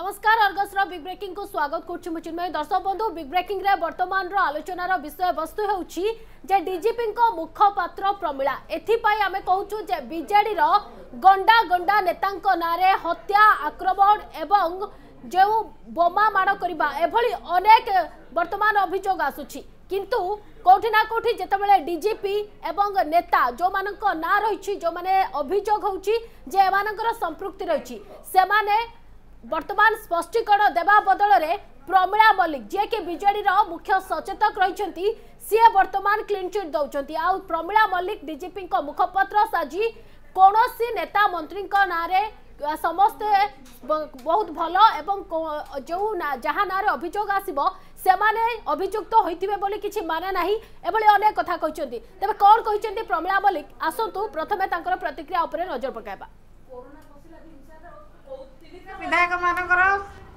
नमस्कार अर्गसर big breaking को स्वागत करुच्ची दर्शक बंधु बिग ब्रेकिंग रे वर्तमान आलोचनार विषय वस्तु हेउची जे डीजीपी को मुखपात्र प्रमिला एथिपाई आमे कहउछु बीजेडी गंडा गंडा नेता नारे हत्या आक्रमण एवं जो बोमा माड़ करवा एभली अनेक वर्तमान अभियोग आसुची किंतु কোটি না কোটি যেতবে ডিজিপি এবং নেতা যে না রয়েছে যে অভিযোগ হচ্ছে যে এমানকর ବର୍ତ୍ତମାନ ସ୍ପଷ୍ଟୀକରଣ ଦେବା ବଦଳରେ ପ୍ରମିଳା ମଲ୍ଲିକ ଯିଏକି ବିଜେଡ଼ିର ମୁଖ୍ୟ ସଚେତକ ରହିଛନ୍ତି ସିଏ ବର୍ତ୍ତମାନ କ୍ଲିନ୍ଚିଟ୍ ଦେଉଛନ୍ତି ଆଉ ପ୍ରମିଳା ମଲ୍ଲିକ ବିଜେପିଙ୍କ ମୁଖପତ୍ର ସାଜି କୌଣସି ନେତା ମନ୍ତ୍ରୀଙ୍କ ନାଁରେ ସମସ୍ତେ ବହୁତ ଭଲ ଏବଂ ଯେଉଁ ନା ଯାହା ନାଁରେ ଅଭିଯୋଗ ଆସିବ ସେମାନେ ଅଭିଯୁକ୍ତ ହୋଇଥିବେ ବୋଲି କିଛି ମାନେ ନାହିଁ ଏଭଳି ଅନେକ କଥା କହିଛନ୍ତି ତେବେ କ'ଣ କହିଛନ୍ତି ପ୍ରମିଳା ମଲ୍ଲିକ ଆସନ୍ତୁ ପ୍ରଥମେ ତାଙ୍କର ପ୍ରତିକ୍ରିୟା ଉପରେ ନଜର ପକାଇବା ବିଧାୟକମାନଙ୍କର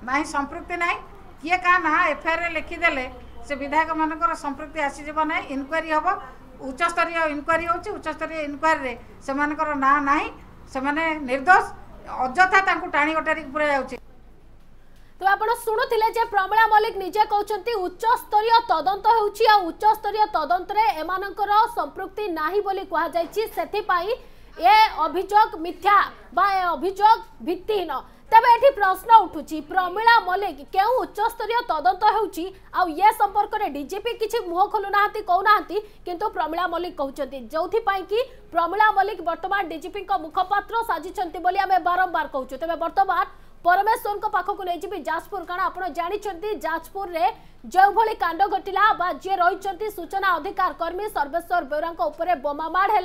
ନାହିଁ ସମ୍ପୃକ୍ତି ନାହିଁ କିଏ କାହା ନାଁ ଏଫଆଇଆର୍ରେ ଲେଖିଦେଲେ ସେ ବିଧାୟକମାନଙ୍କର ସମ୍ପୃକ୍ତି ଆସିଯିବ ନାହିଁ ଇନକ୍ୱାରି ହେବ ଉଚ୍ଚସ୍ତରୀୟ ଇନକ୍ୱାରି ହେଉଛି ଉଚ୍ଚସ୍ତରୀୟ ଇନକ୍ୱାରିରେ ସେମାନଙ୍କର ନାଁ ନାହିଁ ସେମାନେ ନିର୍ଦ୍ଦୋଷ ଅଯଥା ତାଙ୍କୁ ଟାଣି ଗୋଟାରି ପୁରାଯାଉଛି ତ ଆପଣ ଶୁଣୁଥିଲେ ଯେ ପ୍ରମିଳା ମଲ୍ଲିକ ନିଜେ କହୁଛନ୍ତି ଉଚ୍ଚସ୍ତରୀୟ ତଦନ୍ତ ହେଉଛି ଆଉ ଉଚ୍ଚସ୍ତରୀୟ ତଦନ୍ତରେ ଏମାନଙ୍କର ସମ୍ପୃକ୍ତି ନାହିଁ ବୋଲି କୁହାଯାଇଛି ସେଥିପାଇଁ ए प्रश्न उठू प्रमीला मल्लिक के उच्चस्तरीय तदंत हो संपर्क में डीजीपी कि मुह खोल कहना कि प्रमीला मल्लिक कहते जो कि प्रमीला मल्लिक बर्तमान डीजीपी मुखपात्र साजिंट बारंबार कहचु तेज बर्तमान परमेश्वर पाखक नहीं जी जापुर कारण आप जानते जाजपुर में जो भाई कांड घटला जी रही सूचना अधिकार कर्मी सर्वेश्वर बेहरा बोमामाड़ है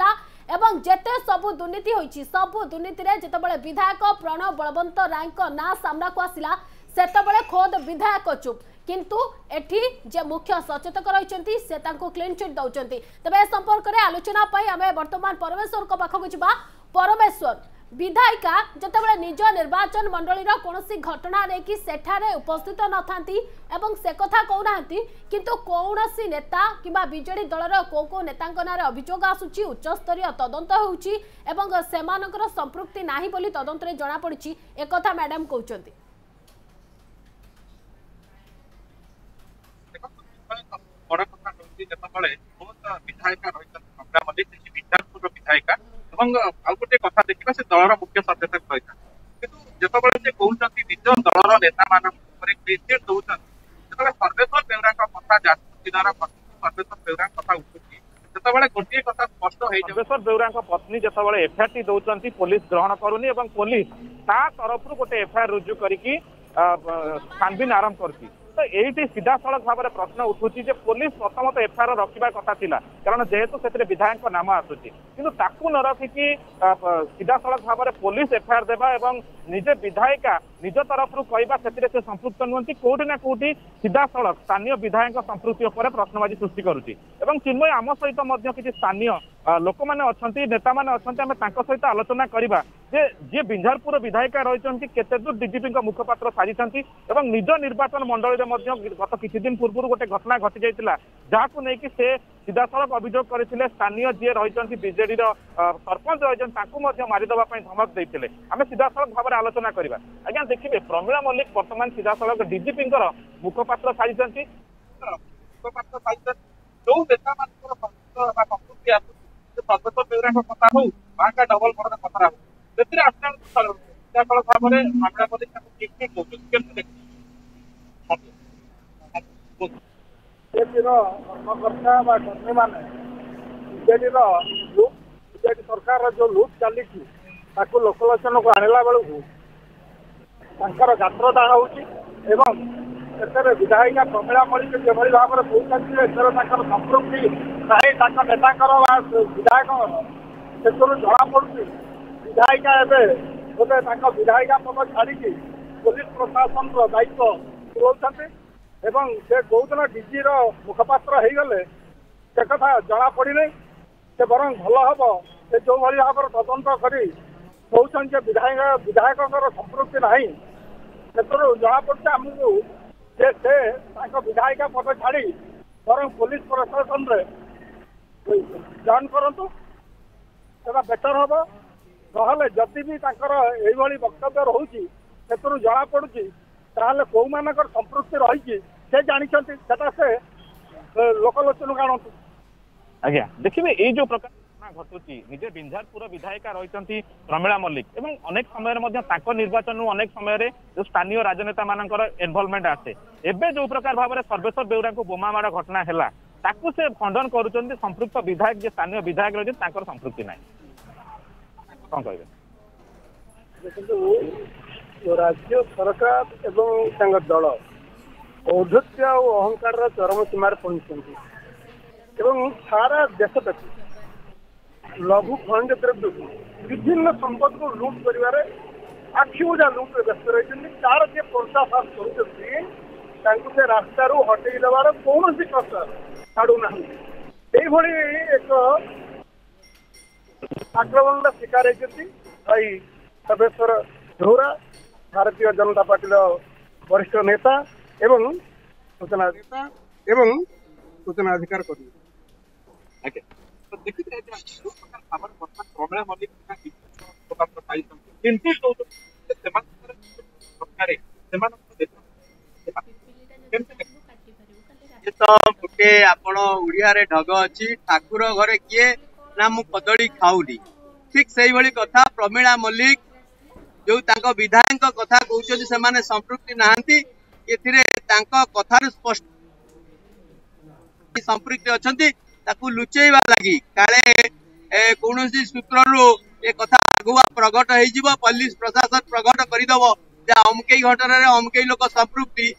এবং যেতে সবু দুর্নীতি হয়েছে সবু দুর্নীতিরে যেতবে বিধায়ক প্রণব বলবন্ত রায়ঙ্ক না সামনাকু আসিলা সেতবে খোদ বিধায়ক চুপ কিন্তু এটি যে মুখ্য সচেতক রয়েছেন সে তাঁকু ক্লিন চিট দৌঁচ তবে এ সম্পর্কের আলোচনা আমি বর্তমান পরমেশ্বর পাখক যা পরমেশ্বর ବିଧାୟିକା ଯେତେବେଳେ ନିଜ ନିର୍ବାଚନ ମଣ୍ଡଳୀର କୌଣସି ଘଟଣା ନେଇକି ସେଠାରେ ଉପସ୍ଥିତ ନଥାନ୍ତି ଏବଂ ସେ କଥା କହୁନାହାନ୍ତି କିନ୍ତୁ କୌଣସି ନେତା କିମ୍ବା ବିଜେଡି ଦଳର କେଉଁ କେଉଁ ନେତାଙ୍କ ନାଁରେ ଅଭିଯୋଗ ଆସୁଛି ଉଚ୍ଚସ୍ତରୀୟ ତଦନ୍ତ ହେଉଛି ଏବଂ ସେମାନଙ୍କର ସମ୍ପୃକ୍ତି ନାହିଁ ବୋଲି ତଦନ୍ତରେ ଜଣାପଡ଼ିଛି ଏକଥା ମ୍ୟାଡାମ୍ କହୁଛନ୍ତି ବଡ଼ କଥା ହେଉଛି ଯେତେବେଳେ ବହୁତ ବିଧାୟିକା ରହିଛନ୍ତି ଏବଂ ଆଉ ଗୋଟେ କଥା ଦେଖିବା ସେ ଦଳର ମୁଖ୍ୟ ସଚେତକ ରହିଥାନ୍ତି କିନ୍ତୁ ଯେତେବେଳେ ସେ କହୁଛନ୍ତି ନିଜ ଦଳର ନେତାମାନଙ୍କ ଉପରେ କ୍ରେଡିଟ୍ ଦଉଛନ୍ତି ଯେତେବେଳେ ସର୍ବେଶ୍ୱର ବେଉରାଙ୍କ କଥା ଯାଜପୁର ଜିଲ୍ଲାର ପତ୍ନୀ ସର୍ବେଶ୍ୱର ବେଉରାଙ୍କ କଥା ଉଠୁଛି ସେତେବେଳେ ଗୋଟିଏ କଥା ସ୍ପଷ୍ଟ ହେଇଛି ସର୍ବେଶ୍ୱର ବେଉରାଙ୍କ ପତ୍ନୀ ଯେତେବେଳେ ଏଫଆଇଆରଟି ଦଉଛନ୍ତି ପୋଲିସ ଗ୍ରହଣ କରୁନି ଏବଂ ପୋଲିସ ତା ତରଫରୁ ଗୋଟେ ଏଫଆଇଆର ରୁଜୁ କରିକି ଛାନଭିନ ଆରମ୍ଭ କରୁଛି ତ ଏଇଠି ସିଧାସଳଖ ଭାବରେ ପ୍ରଶ୍ନ ଉଠୁଛି ଯେ ପୋଲିସ ପ୍ରଥମତଃ ଏଫଆଇଆର ରଖିବା କଥା ଥିଲା କାରଣ ଯେହେତୁ ସେଥିରେ ବିଧାୟକଙ୍କ ନାମ ଆସୁଛି କିନ୍ତୁ ତାକୁ ନ ରଖିକି ସିଧାସଳଖ ଭାବରେ ପୋଲିସ ଏଫଆଇଆର ଦେବା ଏବଂ ନିଜେ ବିଧାୟିକା ନିଜ ତରଫରୁ କହିବା ସେଥିରେ ସେ ସମ୍ପୃକ୍ତ ନୁହନ୍ତି କୋଉଠି ନା କୋଉଠି ସିଧାସଳଖ ସ୍ଥାନୀୟ ବିଧାୟକଙ୍କ ସମ୍ପୃକ୍ତି ଉପରେ ପ୍ରଶ୍ନବାଚୀ ସୃଷ୍ଟି କରୁଛି ଏବଂ ଚିନ୍ମୟ ଆମ ସହିତ ମଧ୍ୟ କିଛି ସ୍ଥାନୀୟ ଲୋକମାନେ ଅଛନ୍ତି ନେତାମାନେ ଅଛନ୍ତି ଆମେ ତାଙ୍କ ସହିତ ଆଲୋଚନା କରିବା ଯେ ଯିଏ ବିଞ୍ଝାରପୁର ବିଧାୟିକା ରହିଛନ୍ତି କେତେ ଦୂର ଡିଜିପିଙ୍କ ମୁଖପାତ୍ର ସାରିଛନ୍ତି ଏବଂ ନିଜ ନିର୍ବାଚନ ମଣ୍ଡଳୀରେ ମଧ୍ୟ ଗତ କିଛି ଦିନ ପୂର୍ବରୁ ଗୋଟେ ଘଟଣା ଘଟି ଯାଇଥିଲା ଯାହାକୁ ନେଇକି ସେ ସିଧାସଳଖ ଅଭିଯୋଗ କରିଥିଲେ ସ୍ଥାନୀୟ ଯିଏ ରହିଛନ୍ତି ବିଜେଡିର ସରପଞ୍ଚ ରହିଛନ୍ତି ତାଙ୍କୁ ମଧ୍ୟ ମାରିଦେବା ପାଇଁ ଧମକ ଦେଇଥିଲେ ଆମେ ସିଧାସଳଖ ଭାବରେ ଆଲୋଚନା କରିବା ଆଜ୍ଞା ଦେଖିବେ ପ୍ରମିଳା ମଲ୍ଲିକ ବର୍ତ୍ତମାନ ସିଧାସଳଖ ଡିଜିପିଙ୍କର ମୁଖପାତ୍ର ସାରିଛନ୍ତି ମୁଖପାତ୍ର ସାରିଛନ୍ତି ଯୋଉ ନେତାମାନଙ୍କର ବା ସଂସ୍କୃତି ଆସୁଛି ସେ ପର୍ବତ ବେଉରାଙ୍କ କଥା ହଉ ମାଙ୍କା ଡବଲ ମର୍ଡର କଥା ହଉ ସେଥିରେ ଆପଣଙ୍କୁ ସିଧାସଳଖ ଭାବରେ ମାମଲା ମଲ୍ଲିକ ତାଙ୍କୁ ଠିକ୍ ଠିକ୍ କହୁଛନ୍ତି କେମିତି ଦେଖିବେ ବିଜେପିର କର୍ମକର୍ତ୍ତା ବା କର୍ମୀମାନେ ବିଜେଡ଼ିର ବିଜେଡି ସରକାରର ଯେଉଁ ଲୁଟ୍ ଚାଲିଛି ତାକୁ ଲୋକଲୋଚନକୁ ଆଣିଲା ବେଳକୁ ତାଙ୍କର ଗାତ୍ରଦାହ ହେଉଛି ଏବଂ ଏଥିରେ ବିଧାୟିକା ପ୍ରମିଳା ମଲ୍ଲିକ ଯେଭଳି ଭାବରେ କହୁଛନ୍ତି ଏଥିରେ ତାଙ୍କର ସମ୍ପୃକ୍ତି ନାହିଁ ତାଙ୍କ ନେତାଙ୍କର ବା ବିଧାୟକଙ୍କର ସେଥିରୁ ଜଣାପଡ଼ୁଛି ବିଧାୟିକା ଏବେ ବୋଧେ ତାଙ୍କ ବିଧାୟିକା ପଦ ଛାଡ଼ିକି ପୋଲିସ ପ୍ରଶାସନର ଦାୟିତ୍ୱ ତୁଲାଉଛନ୍ତି ଏବଂ ସେ କେଉଁଦିନ ଡିଜିର ମୁଖପାତ୍ର ହେଇଗଲେ ସେ କଥା ଜଣାପଡ଼ିନି ସେ ବରଂ ଭଲ ହେବ ସେ ଯେଉଁଭଳି ଭାବରେ ତଦନ୍ତ କରି କହୁଛନ୍ତି ଯେ ବିଧାୟକ ବିଧାୟକଙ୍କର ସମ୍ପୃକ୍ତି ନାହିଁ ସେଥିରୁ ଜଣାପଡ଼ୁଛି ଆମକୁ ଯେ ସେ ତାଙ୍କ ବିଧାୟିକା ପଦ ଛାଡ଼ି ବରଂ ପୋଲିସ ପ୍ରଶାସନରେ ଜଏନ୍ କରନ୍ତୁ ସେଟା ବେଟର ହେବ ନହେଲେ ଯଦି ବି ତାଙ୍କର ଏଇଭଳି ବକ୍ତବ୍ୟ ରହୁଛି ସେଥିରୁ ଜଣାପଡ଼ୁଛି ତାହେଲେ କେଉଁମାନଙ୍କର ସମ୍ପୃକ୍ତି রয়েছে সে ଜାଣିଛନ୍ତି সেটা সে ଲୋକଲୋଚନକୁ আনতু আজ্ঞা দেখবে এই যে প্রকার ঘটুছি নিজে বিন্ধারপুর বিধায়িকা রয়েছেন প্রমীলা মল্লিক এবং অনেক সময় মধ্যে তাঁর নির্বাচন অনেক সময়ের স্থানীয় রাজনেতা মানকর ইনভলভমেন্ট আসে এবে যে প্রকার ভাবে সর্বেশ্বর বেউরা বোমা মাড় ঘটনা হল তাকে সে খণ্ডন করছেন সম্পৃক্ত বিধায়ক যে স্থানীয় বিধায়ক রয়েছেন তাঁর সম্পৃক্তি নাই কম কে राज्य सरकार एवं दल औधत्य अहंकार चरम सीमार पहुंचे एवं सारा देशव्यापी लघु खंड द्रव्य को विभिन्न संपद को लुट कर आखिबुजा लुट व्यस्त रही तार जे पर्दाफाश कर से रास्त हटे देवार कौन सी चर्चा छाड़ ना एक आक्रमण शिकार होती भाई सभेश्वर झोरा ভারতীয় জনতা পার্টির বরিষ্ঠ নেতা এবং ସୂଚନା ନେତା ଏବଂ ସୂଚନା ଅଧିକାର କର୍ମୀ ଆଜ୍ଞା ତ ଦେଖିବେ ଯୋଉ ପ୍ରକାର ଭାବରେ ବର୍ତ୍ତମାନ ପ୍ରମେୟ ମଲ୍ଲିକ ପ୍ରକାର ପାଇଛନ୍ତି କିନ୍ତୁ ସେମାନଙ୍କର ସରକାରେ ସେମାନଙ୍କ ତ ଗୋଟେ ଆପଣ ଓଡିଆରେ ଢଗ ଅଛି ଠାକୁର ଘରେ କିଏ ନା ମୁଁ କଦଳୀ ଖାଉନି ଠିକ ସେଇଭଳି କଥା ପ୍ରମିଳା ମଲ୍ଲିକ जो विधायक कथा कहते संपृक्ति नहांती ये कथार स्पष्ट संपृक्ति अच्छा लुचेवा लगी काले कौन सूत्र आगुआ प्रगट हो पुलिस प्रशासन प्रगट करदेव अमके घटन अमुक लोक संपृक्ति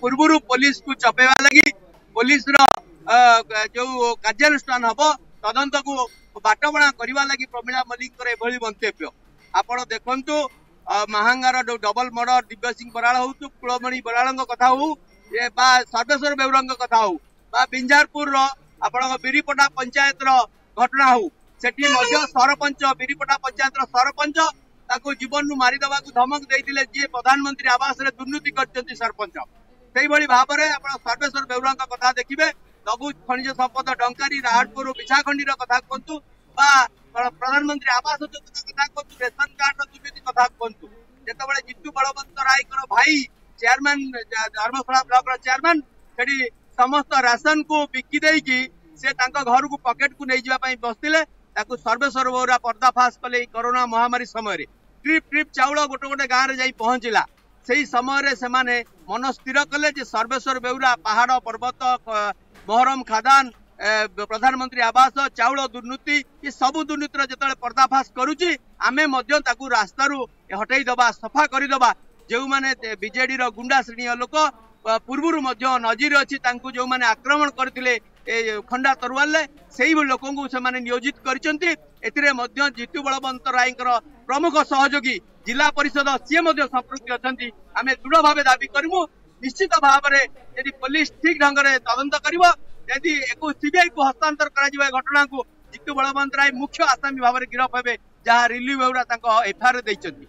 पूर्व पुलिस को चपेवा लगी पुलिस जो कार्यानुष्ठान हम तदंत को बाटबणा करने लगी प्रमीला मल्लिक मंत्य आप आपण महाङ्गार डबल मर्डर दिव्य सिंह बराल हौ तुलमणी बराल कथा सर्वेश्वर बेहुला कथा बिंजारपुर बाजारपुर र आरपटा पञ्चायत र घटना हौ सबै सरपञ्च विरी पटा पञ्चायत र सरपञ्च मरिदम दि प्रधानमन्त्री आवास र दुर्नीति गरिपञ त्यही भाव सर्वेश्वर बेहुला कथा देखि तबु खनिज सम्पदारी राहटपुर पिछाखण्डी कथा क বা ପ୍ରଧାନମନ୍ତ୍ରୀ ଆବାସ ଯୋଜନା କଥା କୁହନ୍ତୁ ରେସନ କାର୍ଡର ଦୁର୍ନୀତି କଥା କୁହନ୍ତୁ ଯେତେବେଳେ ଜିତୁ ବଳବନ୍ତ ରାୟଙ୍କର ଭାଇ ଚେୟାରମ୍ୟାନ ଧର୍ମଶାଳା ବ୍ଲକର ଚେୟାରମ୍ୟାନ ସେଠି ସମସ୍ତ ରାସନକୁ ବିକି ଦେଇକି ସେ ତାଙ୍କ ଘରକୁ ପକେଟକୁ ନେଇଯିବା ପାଇଁ ବସିଥିଲେ ତାକୁ ସର୍ବେସର୍ବରା ପର୍ଦ୍ଦାଫାଶ କଲେ ଏଇ କରୋନା ମହାମାରୀ ସମୟରେ ଟ୍ରିପ୍ ଟ୍ରିପ୍ ଚାଉଳ ଗୋଟେ ଗୋଟେ ଗାଁରେ ଯାଇ ପହଞ୍ଚିଲା ସେହି ସମୟରେ ସେମାନେ ମନ ସ୍ଥିର କଲେ ଯେ ସର୍ବେଶ୍ୱର ବେହୁରା ପାହାଡ଼ ପର୍ବତ ମହରମ ଖାଦାନ ପ୍ରଧାନମନ୍ତ୍ରୀ ଆବାସ ଚାଉଳ ଦୁର୍ନୀତି ଏ ସବୁ ଦୁର୍ନୀତିର ଯେତେବେଳେ ପର୍ଦ୍ଦାଫାସ କରୁଛି ଆମେ ମଧ୍ୟ ତାକୁ ରାସ୍ତାରୁ ହଟେଇ ଦବା ସଫା କରିଦବା ଯେଉଁମାନେ ବିଜେଡିର ଗୁଣ୍ଡା ଶ୍ରେଣୀୟ ଲୋକ ପୂର୍ବରୁ ମଧ୍ୟ ନଜିର ଅଛି ତାଙ୍କୁ ଯେଉଁମାନେ ଆକ୍ରମଣ କରିଥିଲେ ଖଣ୍ଡା ତରୁଆଲରେ ସେଇଭଳି ଲୋକଙ୍କୁ ସେମାନେ ନିୟୋଜିତ କରିଛନ୍ତି ଏଥିରେ ମଧ୍ୟ ଜିତୁ ବଳବନ୍ତ ରାୟଙ୍କର ପ୍ରମୁଖ ସହଯୋଗୀ ଜିଲ୍ଲା ପରିଷଦ ସିଏ ମଧ୍ୟ ସମ୍ପୃକ୍ତି ଅଛନ୍ତି ଆମେ ଦୃଢ଼ ଭାବେ ଦାବି କରିବୁ ନିଶ୍ଚିତ ଭାବରେ ଯଦି ପୋଲିସ ଠିକ୍ ଢଙ୍ଗରେ ତଦନ୍ତ କରିବ ଯଦି ୟାକୁ ସିବିଆଇକୁ ହସ୍ତାନ୍ତର କରାଯିବା ଘଟଣାକୁ ଜିତୁ ବଳବନ୍ତ ରାୟ ମୁଖ୍ୟ ଆସାମୀ ଭାବରେ ଗିରଫ ହେବେ ଯାହା ରିଲିଭ୍ ବେହୁରା ତାଙ୍କ ଏଫଆଇଆର୍ ଦେଇଛନ୍ତି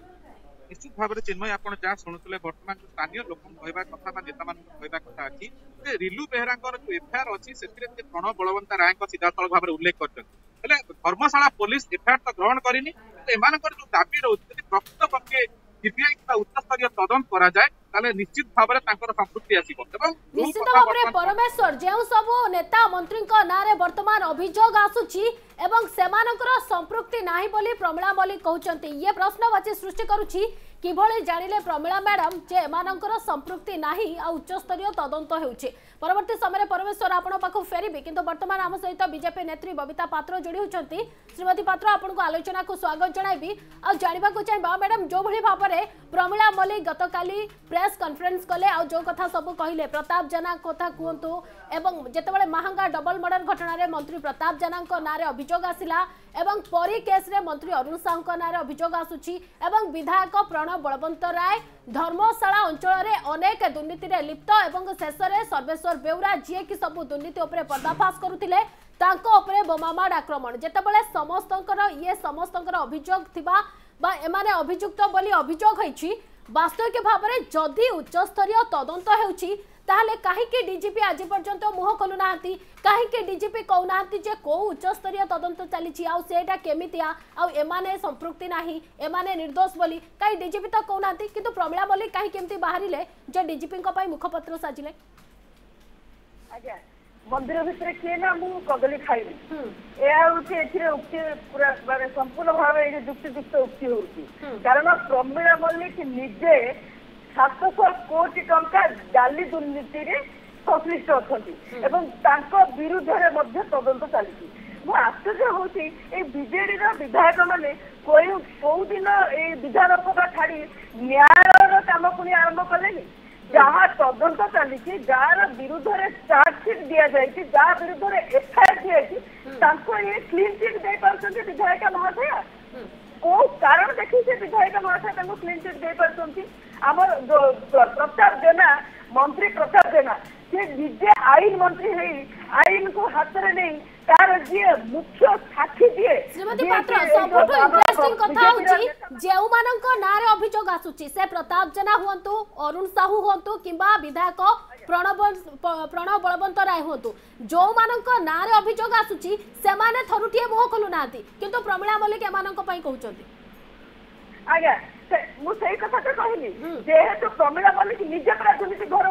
ନିଶ୍ଚିତ ଭାବରେ ଚିନ୍ମୟ ଆପଣ ଯାହା ଶୁଣୁଥିଲେ ବର୍ତ୍ତମାନ ଯୋଉ ସ୍ଥାନୀୟ ଲୋକଙ୍କୁ କହିବା କଥା ବା ନେତାମାନଙ୍କୁ କହିବା କଥା ଅଛି ଯେ ରିଲୁ ବେହେରାଙ୍କର ଯୋଉ ଏଫଆଇଆର୍ ଅଛି ସେଥିରେ ସେ ପ୍ରଣବ ବଳବନ୍ତା ରାୟଙ୍କ ସିଧାସଳଖ ଭାବରେ ଉଲ୍ଲେଖ କରିଛନ୍ତି ହେଲେ ଧର୍ମଶାଳା ପୋଲିସ ଏଫଆଇଆର୍ ତ ଗ୍ରହଣ କରିନି ଏମାନଙ୍କର ଯୋଉ ଦାବି ରହୁଛି ଯଦି ପ୍ରକୃତ ପକ୍ଷେ সিবিআই কিংবা উচ্চস্তরীয় তদন্ত করা যায় তাহলে নিশ্চিত ভাবে তাঙ্কর সম্পৃক্তি আসিব এবং নিশ্চিত ভাবে পরমেশ্বর যেউ সব নেতা মন্ত্রীঙ্ক নাঁরে বর্তমান অভিযোগ আসুচি এবং সেমানকর সম্পৃক্তি নাহি বলি প্রমলা মল্লিক কহুচন্তি ইয়ে প্রশ্নবাচী সৃষ্টি করুচি কিভাবে জাঁলে প্রমীলা ম্যাডাম যে এমানকর সম্পৃক্তি না উচ্চস্তরীয় তদন্ত হচ্ছে পরবর্তী সময় পরমেশ্বর আপনার পাখ ফেরবি কিন্তু বর্তমান আম সহ বিজেপি নেত্রী ববিতা পাত্র যোড়ি হচ্ছেন শ্রীমতী পাত্র আপনার আলোচনা স্বাগত জনাইবি আনবা চাইবা ম্যাডাম যেভাবে ভাবে প্রমীলা মল্লিক গতকালি প্রেস কনফরেন্স কলে আথা সব সবু কহিলে প্রতাপ জেনা কথা কুহতু এবং যেতবে মাহাঙ্গা ডবল মর্ডর ঘটনার মন্ত্রী প্রতাপ জেনা না অভিযোগ আসিলা এবং পরী কেস্রে মন্ত্রী অরুণ সাহু নাঁরে অভিযোগ আসুচি এবং বিধায়ক প্রণব ବଳବନ୍ତ ରାୟ ଧର୍ମଶାଳା ଅଞ୍ଚଳରେ ଅନେକ ଦୁର୍ନୀତିରେ ଲିପ୍ତ ଏବଂ ଶେଷରେ ସର୍ବେଶ୍ୱର ବେଉରା ଯିଏକି ସବୁ ଦୁର୍ନୀତି ଉପରେ ପର୍ଦ୍ଦାଫାଶ କରୁଥିଲେ ତାଙ୍କ ଉପରେ ବୋମାମାଡ଼ ଆକ୍ରମଣ ଯେତେବେଳେ ସମସ୍ତଙ୍କର ଇଏ ସମସ୍ତଙ୍କର ଅଭିଯୋଗ ଥିବା বা এমানে অভিযুক্ত বলে অভিযোগ হয়েছি বাস্তবিক ভাবে যদি উচ্চস্তরীয় তদন্ত হচ্ছে তাহলে কাহিকি ডিজিপি আজি পর্যন্ত মুহ খোলু না কাহিকি ডিজিপি কৌ না যে কেউ উচ্চস্তরীয় তদন্ত চালিছি আইটা কেমিতিয়া আমানে সম্পৃক্তি না এমানে নির্দোষ বলে কাহি ডিজিপি তো কৌ না কিন্তু প্রমীলা মল্লিক কাহি কেমতি বাহারে যে ডিজিপি মুখপত্র সাজিলে আজ্ঞা ମନ୍ଦିର ଭିତରେ କିଏ ନା ମୁଁ କଦଳୀ ଖାଇବି ଏହା ହଉଛି ଏଥିରେ ଉକ୍ତି ପୁରା ମାନେ ସମ୍ପୂର୍ଣ୍ଣ ଭାବେ ଏଇଠି ଯୁକ୍ତିଯୁକ୍ତ ଉକ୍ତି ହଉଛି କାରଣ ପ୍ରମିଳା ମଲ୍ଲିକ ନିଜେ ସାତଶହ କୋଟି ଟଙ୍କା ଡାଲି ଦୁର୍ନୀତିରେ ସଂଶ୍ଳିଷ୍ଟ ଅଛନ୍ତି ଏବଂ ତାଙ୍କ ବିରୁଦ୍ଧରେ ମଧ୍ୟ ତଦନ୍ତ ଚାଲିଛି ମୁଁ ଆଶ୍ଚର୍ଯ୍ୟ ହଉଛି ଏଇ ବିଜେଡିର ବିଧାୟକ ମାନେ କୋଉ କୋଉଦିନ ଏଇ ବିଧାନସଭା ଛାଡି ନ୍ୟାୟର କାମ ପୁଣି ଆରମ୍ଭ କଲେନି ଯାହା ତଦନ୍ତ ଚାଲିଛି ଯାହାର ବିରୁଦ୍ଧରେ ଚାର୍ଜସିଟ୍ ଦିଆଯାଇଛି ଯାହା ବିରୁଦ୍ଧରେ ଏଫଆଇଆର ଦିଆଯାଇଛି ତାଙ୍କୁ ଇଏ କ୍ଲିନ୍ ଚିଟ୍ ଦେଇପାରୁଛନ୍ତି ବିଧାୟକ ମହାଶୟ କୋଉ କାରଣ ଦେଖି ସେ ବିଧାୟକ ମହାଶୟ ତାଙ୍କୁ କ୍ଲିନ୍ ଚିଟ୍ ଦେଇପାରୁଛନ୍ତି আমার প্রতাপ জেনা মন্ত্রী প্রতাপ জেনা সে নিজে আইন মন্ত্রী হয়ে আইন কু হাতরে নেই তার যে মুখ্য সাক্ষী দিয়ে শ্রীমতী পাত্র সবুঠু ইন্টারেস্টিং কথা হচ্ছে যেউমানক নাঁরে অভিযোগ আসুচি সে প্রতাপ জেনা হুয়ন্তু অরুণ সাহু হুয়ন্তু কিংবা বিধায়ক প্রণব প্রণব বলবন্ত রায় হুয়ন্তু যেউমানক নাঁরে অভিযোগ আসুচি সেমানে থরুটিয়ে মুহ খোলু নাহান্তি কিন্তু প্রমীলা মল্লিক এমানক পাই কহুচন্তি আজ্ঞা ମୁଁ ସେଇ କଥାଟା କହିଲି ଯେହେତୁ ପ୍ରମିଳା ମଲ୍ଲିକ ନିଜେ ପୁରା ଦୁର୍ନୀତି ଘର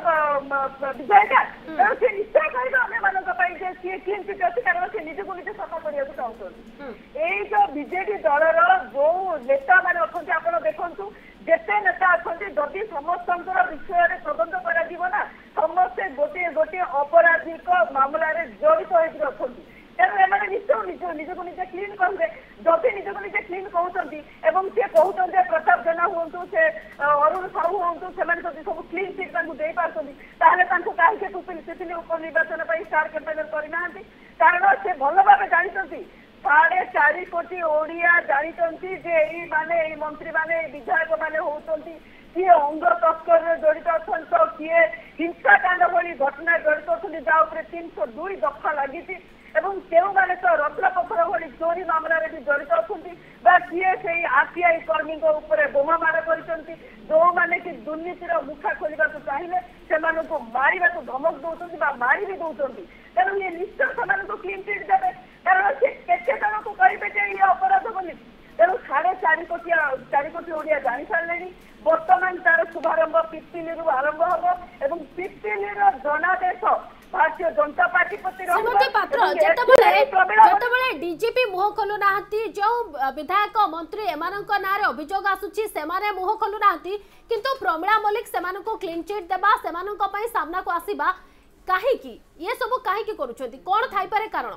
ବିଧାୟିକା ତେଣୁ ସେ ନିଶ୍ଚୟ କହିବେ ଅନ୍ୟମାନଙ୍କ ପାଇଁ ଯେ ସିଏ କ୍ଲିନ୍ ଚିଟ୍ ଅଛି କାରଣ ସେ ନିଜକୁ ନିଜେ ସଫା କରିବାକୁ ଚାହୁଁଛନ୍ତି ଏଇ ଯୋଉ ବିଜେଡି ଦଳର ଯୋଉ ନେତାମାନେ ଅଛନ୍ତି ଆପଣ ଦେଖନ୍ତୁ ଯେତେ ନେତା ଅଛନ୍ତି ଯଦି ସମସ୍ତଙ୍କର ବିଷୟରେ ତଦନ୍ତ କରାଯିବ ନା ସମସ୍ତେ ଗୋଟିଏ ଗୋଟିଏ ଅପରାଧିକ ମାମଲାରେ ଜଡ଼ିତ ହେଇକି ଅଛନ୍ତି ତେଣୁ ଏମାନେ ନିଶ୍ଚୟ ନିଜ ନିଜକୁ ନିଜେ କ୍ଲିନ୍ କରିବେ ଯଦି ନିଜକୁ ନିଜେ କ୍ଲିନ୍ କହୁଛନ୍ତି ଏବଂ ସେ କହୁଛନ୍ତି ପ୍ରତାପ ଜେନା ହୁଅନ୍ତୁ ସେ ଅରୁଣ ସାହୁ ହୁଅନ୍ତୁ ସେମାନେ ଯଦି ସବୁ କ୍ଲିନ୍ ଚିଟ୍ ତାଙ୍କୁ ଦେଇପାରୁଛନ୍ତି ତାହେଲେ ତାଙ୍କୁ କାହିଁକି ପିପିଲି ଉପନିର୍ବାଚନ ପାଇଁ ଷ୍ଟାର କ୍ୟାମ୍ପେନର କରିନାହାନ୍ତି କାରଣ ସେ ଭଲ ଭାବେ ଜାଣିଛନ୍ତି সাড়ে চারি কোটি ওড়িয়া জাঁচি যে এই মানে এই মন্ত্রী মানে এই বিধায়ক মানে হচ্ছেন কি অঙ্গ তস্করের জড়িত অনেক কি হিংসাকাণ্ড ভি ঘটনা ଯାହା ଉପରେ ତିନିଶହ ଦୁଇ ଦଫା ଲାଗିଛି ଏବଂ କେଉଁମାନେ ତ ରତ୍ନ ପଥର ଭଳି ଚୋରି ମାମଲାରେ ବି ଜଡ଼ିତ ଅଛନ୍ତି ବା କିଏ ସେଇ ଆଇ କର୍ମୀଙ୍କ ଉପରେ ବୋମା ମାଡ଼ କରିଛନ୍ତି ଯୋଉମାନେ କି ଦୁର୍ନୀତିର ମୁଖା ଖୋଲିବାକୁ ଚାହିଁଲେ ସେମାନଙ୍କୁ ମାରିବାକୁ ଧମକ ଦଉଛନ୍ତି ବା ମାରି ବି ଦଉଛନ୍ତି ତେଣୁ ଇଏ ନିଶ୍ଚୟ ସେମାନଙ୍କୁ କ୍ଲିନ୍ ଚିଟ୍ ଦେବେ କାରଣ ସେ କେତେ ଜଣଙ୍କୁ କହିବେ ଯେ ଇଏ ଅପରାଧ ବୋଲି तेणु साढ़े चार चार कोटी ओडिया जा सारे बर्तमान तार शुभारंभ पिपिल आरंभ हम एवं पिपिल रनादेश मल्लिक कारण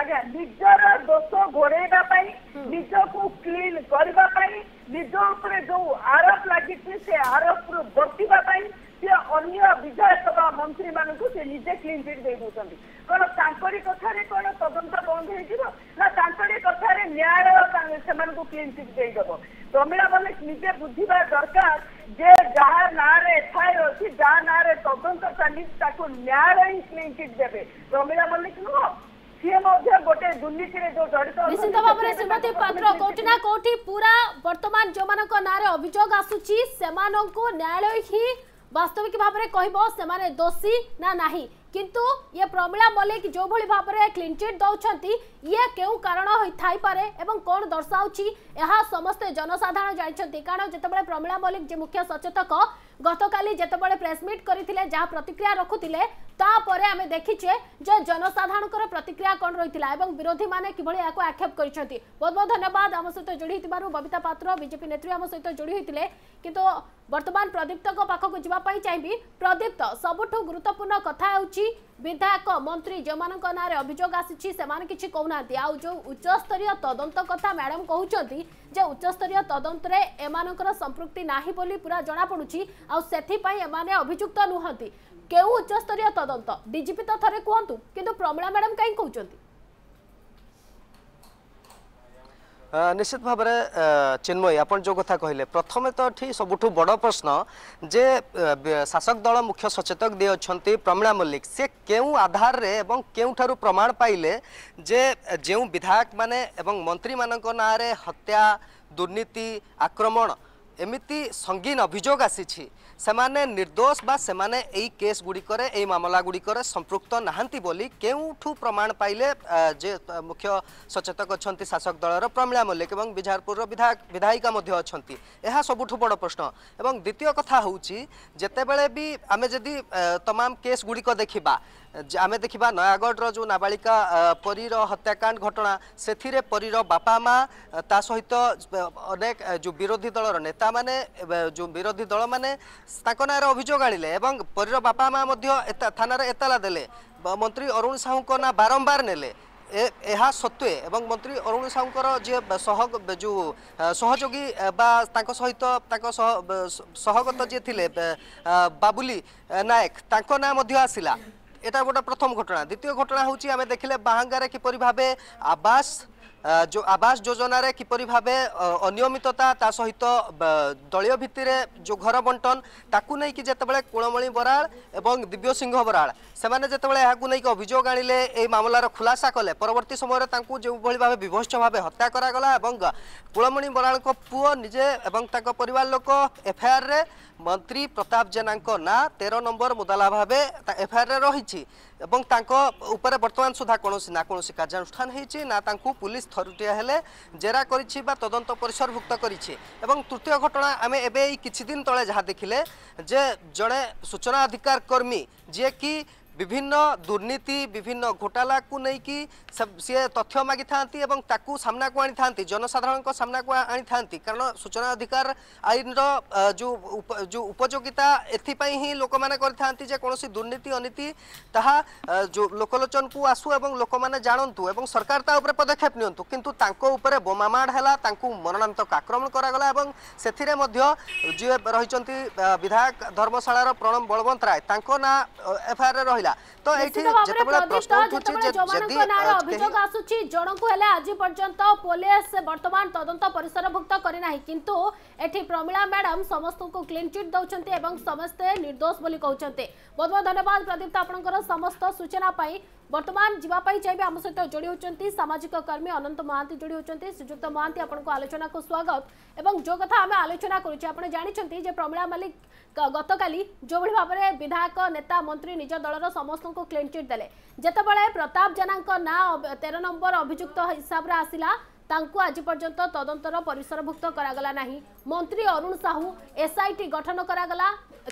ଆଜ୍ଞା ନିଜର ଦୋଷ ଘୋଡେଇବା ପାଇଁ ନିଜକୁ କ୍ଲିନ କରିବା ପାଇଁ ନିଜ ଉପରେ ଯୋଉ ଆରୋପ ଲାଗିଛି ସେ ଆରୋପରୁ ବର୍ତ୍ତିବା ପାଇଁ ସେ ଅନ୍ୟ ବିଧାୟକ ବା ମନ୍ତ୍ରୀମାନଙ୍କୁ ସେ ନିଜେ କ୍ଲିନ ଚିଟ୍ ଦେଇ ଦେଉଛନ୍ତି କଣ ତାଙ୍କରି କଥାରେ କଣ ତଦନ୍ତ ବନ୍ଦ ହେଇଯିବ ନା ତାଙ୍କରି କଥାରେ ନ୍ୟାୟାଳୟ ସେମାନଙ୍କୁ କ୍ଲିନ ଚିଟ୍ ଦେଇଦେବ ପ୍ରମିଳା ମଲ୍ଲିକ ନିଜେ ବୁଝିବା ଦରକାର ଯେ ଯାହା ନାଁରେ ଏଫଆଇଆର ଅଛି ଯାହା ନାଁରେ ତଦନ୍ତ ଚାଲିଛି ତାକୁ ନ୍ୟାୟାଳୟ ହିଁ କ୍ଲିନ ଚିଟ୍ ଦେବେ ପ୍ରମିଳା ମଲ୍ଲିକ ନୁହଁ ସିଏ ମଧ୍ୟ ଗୋଟେ ଦୁର୍ନୀତିରେ ଯୋଉ ଜଡ଼ିତ ନିଶ୍ଚିତ ଭାବରେ ଶ୍ରୀମତୀ ପାତ୍ର କୋଉଠି ନା କୋଉଠି ପୁରା ବର୍ତ୍ତମାନ ଯୋଉମାନଙ୍କ ନାଁରେ ଅଭିଯୋଗ ଆସୁଛି ସେମାନଙ୍କୁ ନ୍ୟାୟାଳୟ ହିଁ ବାସ୍ତବିକ ଭାବରେ କହିବ ସେମାନେ ଦୋଷୀ ନା ନାହିଁ କିନ୍ତୁ ଇଏ ପ୍ରମିଳା ମଲ୍ଲିକ ଯେଉଁଭଳି ଭାବରେ କ୍ଲିନ୍ଚିଟ୍ ଦେଉଛନ୍ତି ଇଏ କେଉଁ କାରଣ ହୋଇଥାଇପାରେ ଏବଂ କ'ଣ ଦର୍ଶାଉଛି ଏହା ସମସ୍ତେ ଜନସାଧାରଣ ଜାଣିଛନ୍ତି କାରଣ ଯେତେବେଳେ ପ୍ରମିଳା ମଲ୍ଲିକ ଯେ ମୁଖ୍ୟ ସଚେତକ ଗତକାଲି ଯେତେବେଳେ ପ୍ରେସମିଟ୍ କରିଥିଲେ ଯାହା ପ୍ରତିକ୍ରିୟା ରଖୁଥିଲେ তাপরে আমি দেখিছে যে জনসাধারণর প্রতিক্রিয়া কণ রয়েছে এবং বিরোধী মানে কিভাবে এখন আক্ষেপ করেছেন বহুত বহুত ধন্যবাদ আমার সহ যোড়ি হওয়ার ববিতা পাত্র বিজেপি নেত্রী আমার সহ যোড়ি হয়েছে কিন্তু বর্তমান প্রদীপ্ত পাখক যা চাইবি প্রদীপ্ত সবুঠ গুরুত্বপূর্ণ কথা হচ্ছে বিধায়ক মন্ত্রী যে নাঁরে অভিযোগ আসিছি সে কিছু কৌনা আউ যে উচ্চস্তরীয় তদন্ত কথা ম্যাডাম কুমার যে উচ্চস্তরীয় তদন্তরে এমানকর সম্পৃক্তি না বলে পুরা জনাপড়ুছি আউ সেপাই এমানে অভিযুক্ত নুহতি কেউ উচ্চস্তরীয় তদন্ত ডিজিপি তো থাকে কুহতু কিন্তু প্রমীলা ম্যাডাম কাই কৌন নিশ্চিত ভাবে চিন্ময়ী আপনার যে কথা কহিলেন প্রথমে তো এটি সবুঠু বড় প্রশ্ন যে শাসক দল মুখ্য সচেতক দিয়ে অনেক প্রমীলা মল্লিক সে কেউ আধারে এবং কেউঠার প্রমাণ পাইলে যে যে বিধায়ক মানে এবং মন্ত্রী মান নাঁরে হত্যা দুর্নীতি আক্রমণ এমিতি সঙ্গীন অভিযোগ আসিছি সেমানে নির্দোষ বা সেমানে এই কেস গুড়িকরে এই মামলা গুড়িকরে সম্পৃক্ত নাহান্তি বলি কেউঠু প্রমাণ পাইলে যে মুখ্য সচেতক অছন্তি শাসক দলর প্রমীলা মল্লিক এবং বিজারপুর বিধায়ক বিধায়িকা মধ্যে অনেক এহা সবুঠু বড় প্রশ্ন এবং দ্বিতীয় কথা হচ্ছে যেতবে বি আমি যদি তমাম কেস গুড়িক দেখিবা আমি দেখিবা নয়াগড়র যে নাবালিকা পরীর হত্যাকাণ্ড ঘটনা সেথিরে পরীর বাপা মা তা সহিত অনেক যে বিরোধী দলর নেতা ନେତାମାନେ ଯେଉଁ ବିରୋଧୀ ଦଳମାନେ ତାଙ୍କ ନାଁରେ ଅଭିଯୋଗ ଆଣିଲେ ଏବଂ ପରୀର ବାପା ମା ମଧ୍ୟ ଥାନାରେ ଏତଲା ଦେଲେ ମନ୍ତ୍ରୀ ଅରୁଣ ସାହୁଙ୍କ ନାଁ ବାରମ୍ବାର ନେଲେ ଏହା ସତ୍ତ୍ୱେ ଏବଂ ମନ୍ତ୍ରୀ ଅରୁଣ ସାହୁଙ୍କର ଯିଏ ସହ ଯେଉଁ ସହଯୋଗୀ ବା ତାଙ୍କ ସହିତ ତାଙ୍କ ସହଗତ ଯିଏ ଥିଲେ ବାବୁଲି ନାୟକ ତାଙ୍କ ନାଁ ମଧ୍ୟ ଆସିଲା এটা গোটা প্রথম ঘটনা দ্বিতীয় ঘটনা হচ্ছে আমি দেখলে বাহাঙ্গারে কিপর ভাবে আবাস ଯେଉଁ ଆବାସ ଯୋଜନାରେ କିପରି ଭାବେ ଅନିୟମିତତା ତା ସହିତ ଦଳୀୟ ଭିତ୍ତିରେ ଯେଉଁ ଘର ବଣ୍ଟନ ତାକୁ ନେଇକି ଯେତେବେଳେ କୁଳମଣି ବରାଳ ଏବଂ ଦିବ୍ୟ ସିଂହ ବରାଳ ସେମାନେ ଯେତେବେଳେ ଏହାକୁ ନେଇକି ଅଭିଯୋଗ ଆଣିଲେ ଏହି ମାମଲାର ଖୁଲାସା କଲେ ପରବର୍ତ୍ତୀ ସମୟରେ ତାଙ୍କୁ ଯେଉଁଭଳି ଭାବେ ବିଭତ୍ସ ଭାବେ ହତ୍ୟା କରାଗଲା ଏବଂ କୁଳମଣି ବରାଳଙ୍କ ପୁଅ ନିଜେ ଏବଂ ତାଙ୍କ ପରିବାର ଲୋକ ଏଫ୍ଆଇଆର୍ରେ ମନ୍ତ୍ରୀ ପ୍ରତାପ ଜେନାଙ୍କ ନାଁ ତେର ନମ୍ବର ମୁଦାଲା ଭାବେ ଏଫ୍ଆଇଆର୍ରେ ରହିଛି এবং তাঙ্ক উপরে বর্তমান সুদ্ধা কোণী না কোণী কার্যানুষ্ঠান হয়েছে না তাঁকু পুলিশ থরুটিয়া হলে জেরা করেছে বা তদন্ত পরিসরভুক্ত করেছে এবং তৃতীয় ঘটনা আমি এবে এই কিছুদিন তলে যা দেখলে যে জনে সূচনা অধিকার কর্মী যে কি বিভিন্ন দুর্নীতি বিভিন্ন ঘোটালা কু নেইকি সে তথ্য মাগি থাকে এবং তাকে সামনাকু আনি থাকে জনসাধারণ সামনাকু আনি থাকে কারণ সূচনা অধিকার আইনর যে উপযোগিতা এথিপাই হি লোক মানে করে থাকে যে কোণী দুর্নীতি অনীতি তাহা লোকলোচন কু আসু এবং লোক মানে জাণতু এবং সরকার তা উপরে পদক্ষেপ নিতু কিন্তু তাঙ্ক উপরে বোমামাড় হল তাঙ্কু মনোনান্তক আক্রমণ করা গলা এবং সেথিরে মধ্য যে রয়েছেন বিধায়ক ধর্মশালার প্রণব বলবন্ত রায় তাঙ্ক না এফআইআর রহি କହିଲା ତ ଏଇଠି ଯେତେବେଳେ ପ୍ରଶ୍ନ ଉଠୁଛି ଯେ ଯଦି ଅଭିଯୋଗ ଆସୁଛି ଜଣଙ୍କୁ ହେଲେ ଆଜି ପର୍ଯ୍ୟନ୍ତ ପୋଲିସ ବର୍ତ୍ତମାନ ତଦନ୍ତ ପରିସରଭୁକ୍ତ କରିନାହିଁ କିନ୍ତୁ ଏଠି ପ୍ରମିଳା ମ୍ୟାଡମ୍ ସମସ୍ତଙ୍କୁ କ୍ଲିନ୍ ଚିଟ୍ ଦେଉଛନ୍ତି ଏବଂ ସମସ୍ତେ ନିର୍ଦ୍ଦୋଷ ବୋଲି କହୁଛନ୍ତି ବହୁତ ବହୁତ ଧନ୍ୟବାଦ ପ୍ରଦୀପ୍ତ ଆପଣଙ୍କର ସମସ୍ତ ସୂଚନା ପାଇଁ বর্তমান যা চাইবে আম সহ যোড়ি হচ্ছেন সামাজিক কর্মী অনন্ত মহান্তি যোড়ি হচ্ছেন শ্রীযুক্ত মহান্তি আপনার আলোচনা স্বাগত এবং যে কথা আমি আলোচনা করছি আপনার জাঁচান যে প্রমীলা মালিক গতকাল যেভাবে ভাবে বিধায়ক নেতা মন্ত্রী নিজ দলর সমস্ত ক্লিনচিট দেলে যেতবে প্রতাপ জেনা না তের নম্বর অভিযুক্ত হিসাবে আসিলা ତାଙ୍କୁ ଆଜି ପର୍ଯ୍ୟନ୍ତ ତଦନ୍ତର ପରିସରଭୁକ୍ତ କରାଗଲା ନାହିଁ ମନ୍ତ୍ରୀ ଅରୁଣ ସାହୁ ଏସ୍ଆଇଟି ଗଠନ କରାଗଲା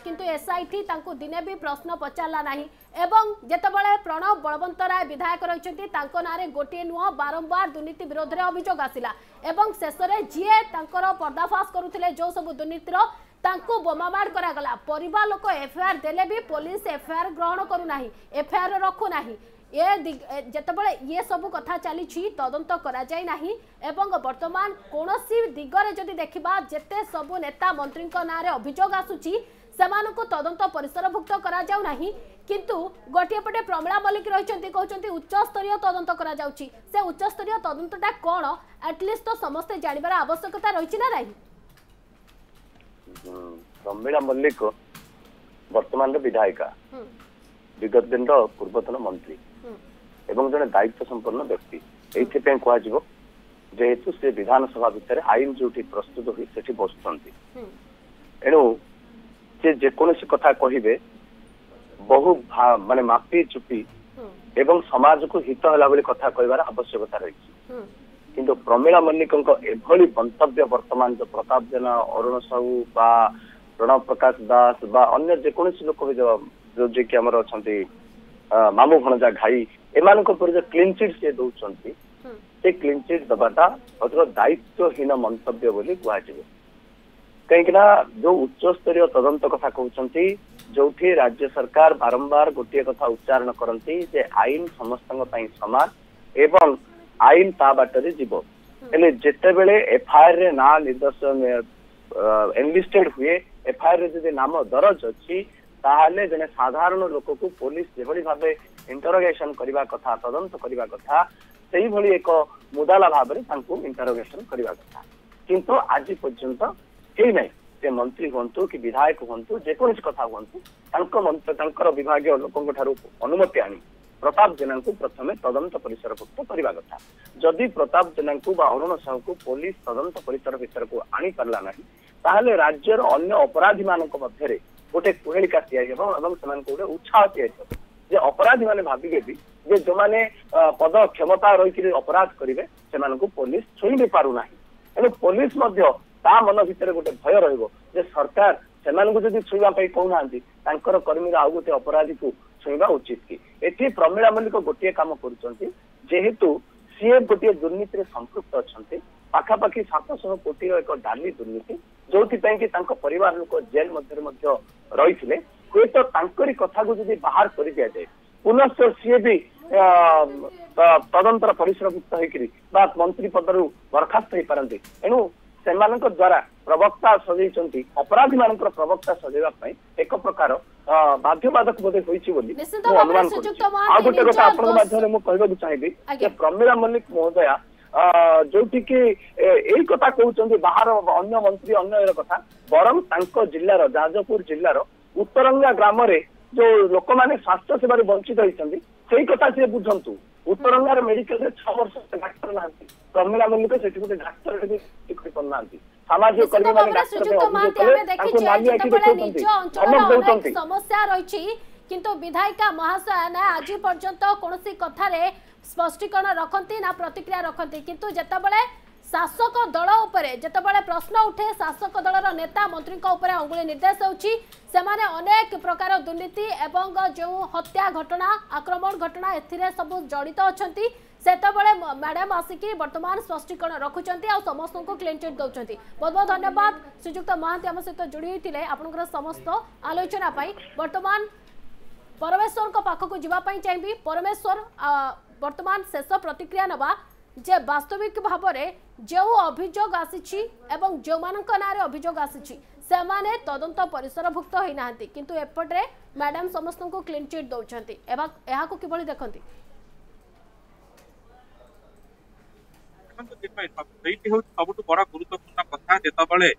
কিন্তু এসআইটি তাকো দিনেবি প্রশ্ন পচালা নাহি এবং জেত বলে প্রণব বলবন্ত রায় বিধায়ক রহচন্তি তাকো নারে গটি নয়া বারবার দুর্নীতি বিরোধরে অভিযোগ আসিলা এবং শেষরে জিএ তাকর পর্দা ফাঁস করুতলে জো সব দুর্নীতির তাকো বোমা মার করা গলা পরিবার লোক এফআইআর দেলেবি পুলিশ এফআইআর গ্রহণ করু নাহি এফআইআর রাখু নাহি এ জেত বলে ই সব কথা চলিছি তদন্ত করা যায় নাহি এবং বর্তমান কোনসি দিগরে যদি দেখিবা জেতে সব নেতা মন্ত্রীক নারে অভিযোগ আসুচি ସେମାନଙ୍କୁ ତଦନ୍ତ ପରିସରଭୁକ୍ତ କରାଯାଉ ନାହିଁ କିନ୍ତୁ ଗୋଟିଏ ପଟେ ପ୍ରମିଳା ମଲ୍ଲିକ ରହିଛନ୍ତି କହୁଛନ୍ତି ଉଚ୍ଚସ୍ତରୀୟ ତଦନ୍ତ କରାଯାଉଛି ସେ ଉଚ୍ଚସ୍ତରୀୟ ତଦନ୍ତଟା କ'ଣ ଆଟଲିଷ୍ଟ ତ ସମସ୍ତେ ଜାଣିବାର ଆବଶ୍ୟକତା ରହିଛି ନା ନାହିଁ ପ୍ରମିଳା ମଲ୍ଲିକ ବର୍ତ୍ତମାନର ବିଧାୟିକା ବିଗତ ଦିନର ପୂର୍ବତନ ମନ୍ତ୍ରୀ ଏବଂ ଜଣେ ଦାୟିତ୍ୱ ସମ୍ପନ୍ନ ବ୍ୟକ୍ତି ଏଇଥିପାଇଁ କୁହାଯିବ ଯେହେତୁ ସେ ବିଧାନସଭା ଭିତରେ ଆଇନ ଯୋଉଠି ପ୍ରସ୍ତୁତ ହୋଇ ସେଠି ବସୁଛନ୍ତି ଏଣୁ ସେ ଯେକୌଣସି କଥା କହିବେ ବହୁ ମାନେ ମାପି ଚୁପି ଏବଂ ସମାଜକୁ ହିତ ହେଲା ବୋଲି କଥା କହିବାର ଆବଶ୍ୟକତା ରହିଛି କିନ୍ତୁ ପ୍ରମିଳା ମଲ୍ଲିକଙ୍କ ଏଭଳି ମନ୍ତବ୍ୟ ବର୍ତ୍ତମାନ ଯୋଉ ପ୍ରତାପ ଜେନା ଅରୁଣ ସାହୁ ବା ପ୍ରଣବ ପ୍ରକାଶ ଦାସ ବା ଅନ୍ୟ ଯେକୌଣସି ଲୋକ ବି ଯୋଉ ଯିଏ କି ଆମର ଅଛନ୍ତି ମାମୁ ଭଣଜା ଘାଇ ଏମାନଙ୍କ ଉପରେ ଯୋଉ କ୍ଲିନ୍ ଚିଟ୍ ସିଏ ଦଉଛନ୍ତି ସେ କ୍ଲିନ୍ ଚିଟ୍ ଦବାଟା ଅଧିକ ଦାୟିତ୍ୱହୀନ ମନ୍ତବ୍ୟ ବୋଲି କୁହାଯିବ କାହିଁକିନା ଯୋଉ ଉଚ୍ଚସ୍ତରୀୟ ତଦନ୍ତ କଥା କହୁଛନ୍ତି ଯୋଉଠି ରାଜ୍ୟ ସରକାର ବାରମ୍ବାର ଗୋଟିଏ କଥା ଉଚ୍ଚାରଣ କରନ୍ତି ଯେ ଆଇନ ସମସ୍ତଙ୍କ ପାଇଁ ସମାନ ଏବଂ ଆଇନ ତା ବାଟରେ ଯିବ ହେଲେ ଯେତେବେଳେ ଏଫଆଇଆର ରେ ନାଁ ନିର୍ଦ୍ଦେଶ ଏନଲିଷ୍ଟେଡ ହୁଏ ଏଫଆଇଆର ରେ ଯଦି ନାମ ଦରଜ ଅଛି ତାହେଲେ ଜଣେ ସାଧାରଣ ଲୋକକୁ ପୋଲିସ ଯେଭଳି ଭାବେ ଇଣ୍ଟରୋଗେସନ କରିବା କଥା ତଦନ୍ତ କରିବା କଥା ସେଇଭଳି ଏକ ମୁଦାଲା ଭାବରେ ତାଙ୍କୁ ଇଣ୍ଟରୋଗେସନ କରିବା କଥା କିନ୍ତୁ ଆଜି ପର୍ଯ୍ୟନ୍ତ କେହି ନାହିଁ ସେ ମନ୍ତ୍ରୀ ହୁଅନ୍ତୁ କି ବିଧାୟକ ହୁଅନ୍ତୁ ଯେକୌଣସି କଥା ହୁଅନ୍ତୁ ତାଙ୍କ ତାଙ୍କର ବିଭାଗୀୟ ଲୋକଙ୍କ ଠାରୁ ଅନୁମତି ଆଣି ପ୍ରତାପ ଜେନାଙ୍କୁ ପ୍ରଥମେ ତଦନ୍ତ ପରିସରଭୁକ୍ତ କରିବା କଥା ଯଦି ପ୍ରତାପ ଜେନାଙ୍କୁ ବା ଅରୁଣ ସାହୁଙ୍କୁ ପୋଲିସ ତଦନ୍ତ ପରିସର ଭିତରକୁ ଆଣିପାରିଲା ନାହିଁ ତାହେଲେ ରାଜ୍ୟର ଅନ୍ୟ ଅପରାଧୀମାନଙ୍କ ମଧ୍ୟରେ ଗୋଟେ କୁହେଳିକା ତିଆରି ହେବ ଏବଂ ସେମାନଙ୍କୁ ଗୋଟେ ଉତ୍ସାହ ତିଆରି ହେବ ଯେ ଅପରାଧୀମାନେ ଭାବିବେ ବି ଯେ ଯେଉଁମାନେ ପଦ କ୍ଷମତା ରହିକିରି ଅପରାଧ କରିବେ ସେମାନଙ୍କୁ ପୋଲିସ ଛୁଇଁ ବି ପାରୁନାହିଁ ଏଣୁ ପୋଲିସ ମଧ୍ୟ ତା ମନ ଭିତରେ ଗୋଟେ ଭୟ ରହିବ ଯେ ସରକାର ସେମାନଙ୍କୁ ଯଦି ଛୁଇଁବା ପାଇଁ କହୁନାହାନ୍ତି ତାଙ୍କର କର୍ମୀର ଆଉ ଗୋଟେ ଅପରାଧୀକୁ ଛୁଇଁବା ଉଚିତ କି ଏଠି ପ୍ରମିଳା ମଲ୍ଲିକ ଗୋଟିଏ କାମ କରୁଛନ୍ତି ଯେହେତୁ ସିଏ ଗୋଟିଏ ଦୁର୍ନୀତିରେ ସମ୍ପୃକ୍ତ ଅଛନ୍ତି ପାଖାପାଖି ସାତଶହ କୋଟିର ଏକ ଡାଲି ଦୁର୍ନୀତି ଯୋଉଥିପାଇଁ କି ତାଙ୍କ ପରିବାର ଲୋକ ଜେଲ ମଧ୍ୟରେ ମଧ୍ୟ ରହିଥିଲେ ହୁଏତ ତାଙ୍କରି କଥାକୁ ଯଦି ବାହାର କରି ଦିଆଯାଏ ପୁନଶ୍ଚ ସିଏ ବି ତଦନ୍ତର ପରିସରଭୁକ୍ତ ହେଇକିରି ବା ମନ୍ତ୍ରୀ ପଦରୁ ବରଖାସ୍ତ ହେଇପାରନ୍ତି ଏଣୁ ସେମାନଙ୍କ ଦ୍ୱାରା ପ୍ରବକ୍ତା ସଜେଇଛନ୍ତି ଅପରାଧୀ ମାନଙ୍କର ପ୍ରବକ୍ତା ସଜେଇବା ପାଇଁ ଏକ ପ୍ରକାର ବାଧ୍ୟବାଧକ ବୋଧେ ହୋଇଛି ବୋଲି ମୁଁ ଅନୁମାନ କରୁଛି ଆଉ ଗୋଟେ କଥା ଆପଣଙ୍କ ମାଧ୍ୟମରେ ମୁଁ କହିବାକୁ ଚାହିଁବି ଯେ ପ୍ରମିଳା ମଲ୍ଲିକ ମହୋଦୟା ଯୋଉଠି କି ଏଇ କଥା କହୁଛନ୍ତି ବାହାର ଅନ୍ୟ ମନ୍ତ୍ରୀ ଅନ୍ୟ କଥା ବରଂ ତାଙ୍କ ଜିଲ୍ଲାର ଯାଜପୁର ଜିଲ୍ଲାର ଉତ୍ତରଙ୍ଗା ଗ୍ରାମରେ ଯୋଉ ଲୋକମାନେ ସ୍ୱାସ୍ଥ୍ୟ ସେବାରୁ ବଞ୍ଚିତ ହେଇଛନ୍ତି ସେଇ କଥା ସିଏ ବୁଝନ୍ତୁ ଉତ୍ତରଙ୍ଗାର ମେଡିକାଲରେ ଛଅ ବର୍ଷ ଡାକ୍ତର ନାହାନ୍ତି ପ୍ରମିଳା ମଲ୍ଲିକ ସେଠି ଗୋଟେ ଡାକ୍ତର କରିପାରୁନାହାନ୍ତି সামাজিক কর্মী মানে ডাক্তার তাকে মানি আকি দেখুଛନ୍ତି ধমক দেউଛନ୍ତି সমস্যা রয়েছে কিন্তু বিধায়িকা মহাশয়া না আজি পর্যন্ত কোনসি কথারে স্পষ্টীকরণ রাখন্তি না প্রতিক্রিয়া রাখন্তি কিন্তু যেতবেলে শাসক দল উপরে যেতবে প্রশ্ন উঠে শাসক দলর নেতা মন্ত্রী উপরে আঙ্গুলি নির্দেশ হচ্ছে সে অনেক প্রকার দুর্নীতি এবং যে হত্যা ঘটনা আক্রমণ ঘটনা এর সবু জড়িত অনেক সেতবে ম্যাডাম আসিকি বর্তমান স্পষ্টীকরণ রাখুন সমস্ত ক্লিন চিট দৌঁচান বহু বহু ধন্যবাদ শ্রীযুক্ত মহান্তি আমার সহ যোড়ি হয়েছে আপনার সমস্ত আলোচনা বর্তমান পরমেশ্বর পাখক যা চাইবি পরমেশ্বর বর্তমান শেষ প্রতিক্রিয়া নেওয়া ଯେ ବାସ୍ତବିକ ଭାବରେ ଯେଉଁ ଅଭିଯୋଗ ଆସିଛି ଏବଂ ଯେଉଁମାନଙ୍କ ନାଁରେ ଅଭିଯୋଗ ଆସିଛି ସେମାନେ ତଦନ୍ତ ପରିସରଭୁକ୍ତ ହୋଇନାହାନ୍ତି କିନ୍ତୁ ଏପଟରେ ମ୍ୟାଡାମ ସମସ୍ତଙ୍କୁ କ୍ଲିନ୍ ଚିଟ୍ ଦେଉଛନ୍ତି ଏହାକୁ କିଭଳି ଦେଖନ୍ତି ସବୁଠୁ ବଡ ଗୁରୁତ୍ୱପୂର୍ଣ୍ଣ କଥା ଯେତେବେଳେ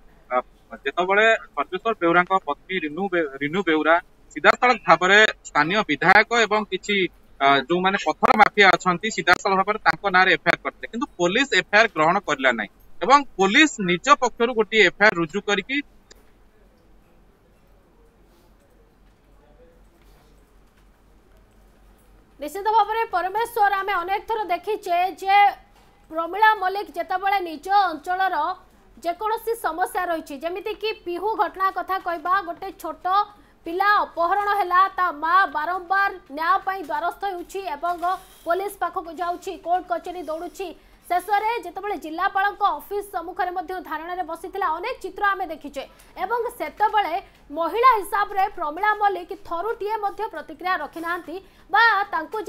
ଯେତେବେଳେ ପରମେଶ୍ୱର ବେହୁରାଙ୍କ ପତ୍ନୀ ରିନୁ ରିନୁ ବେହୁରା ସିଧାସଳଖ ଭାବରେ ବିଧାୟକ ଏବଂ କିଛି ଯେଉଁମାନେ ପଥର ମାଫିଆ ଅଛନ୍ତି ସିଧାସଳଖ ଭାବରେ ତାଙ୍କ ନାଁରେ ଏଫଆଇଆର କରିଥିଲେ କିନ୍ତୁ ପୋଲିସ ଏଫଆଇଆର ଗ୍ରହଣ କରିଲା ନାହିଁ ଏବଂ ପୋଲିସ ନିଜ ପକ୍ଷରୁ ଗୋଟିଏ ଏଫଆଇଆର ରୁଜୁ କରିକି নিশ্চিত ଭାବରେ ପରମେଶ୍ୱର ଆମେ ଅନେକ ଥର ଦେଖିଛେ ଯେ ପ୍ରମିଳା ମଲ୍ଲିକ ଯେତେବେଳେ ନିଜ ଅଞ୍ଚଳର ଯେକୌଣସି ସମସ୍ୟା ରହିଛି ଯେମିତିକି ପିହୁ ଘଟଣା କଥା କହିବା ଗୋଟେ ଛୋଟ पिला अपहरण है माँ बारंबार न्याय द्वारस्थ हो पुलिस पाखक जाट कचेरी दौड़ी शेष में जितेबाला जिलापा अफिस् सम्मुखें धारण में बसी अनेक चित्र आम देखीचे से महिला हिसाब से प्रमीला मल्लिक थरुटे प्रतिक्रिया रखी ना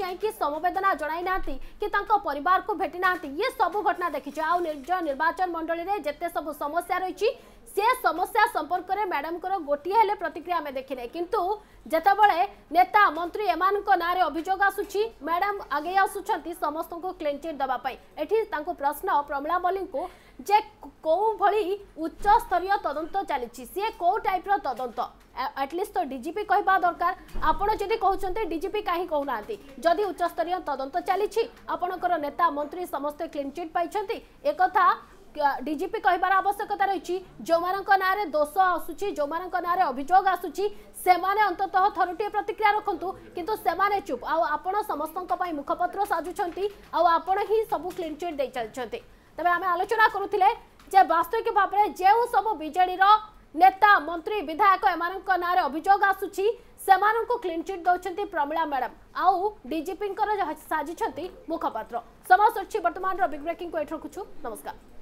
जाकि समबेदना जड़ाई कि पर भेटी ना ये सब घटना देखीचे आज निर्वाचन मंडल में जिते सब समस्या रही से समस्या संपर्क में मैडम को गोटे प्रतिक्रिया आम देखने किंतु जोबले नेता मंत्री एम अभोग आसू मैडम आगे आसुच्च समस्त को क्लीन चिट देवाई प्रश्न प्रमिला मल्लिक को जे कौ भाई उच्च स्तरीय तदंत चली सी कौ टाइप रदंत एटलिस्ट तो डीजीपी कहवा दरकार आपड़ी कहते डीजीपी कहीं कहना जदि उच्चस्तरीय तदंत चली आपणकर नेता मंत्री समस्ते क्लीन चिट पाई एक ডিজিপি কহবার আবশ্যকতা রয়েছে যে নাঁরে দোষ আসুচি যে নাঁরে অভিযোগ আসুচি সেমানে অন্তত থরটিয়ে প্রতিক্রিয়া রাখতু কিন্তু সেমানে চুপ আপনার সমস্ত মুখপত্র সাজুচার আপন হি সবু ক্লিন চিট দিয়ে চালিয়েছেন তবে আমি আলোচনা করুলে যে বাস্তবিক ভাবে যে সব বিজেডির নেতা মন্ত্রী বিধায়ক এমান নাঁরে অভিযোগ আসুচি ସେମାନଙ୍କୁ କ୍ଲିନ୍ଚିଟ୍ ଦେଉଛନ୍ତି ପ୍ରମିଳା ମ୍ୟାଡ଼ାମ୍ ଆଉ ଡିଜିପିଙ୍କର ସାଜିଛନ୍ତି ମୁଖପାତ୍ର ସମୟ ସରିଛି ବର୍ତ୍ତମାନର ବିଗ୍ ବ୍ରେକିଂକୁ ଏଠି ରଖୁଛୁ ନମସ୍କାର